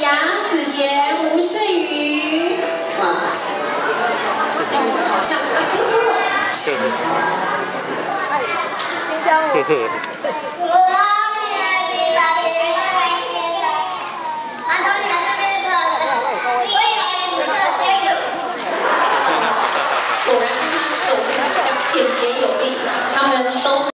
杨子贤、吴胜宇，哇，宇好像。还跟。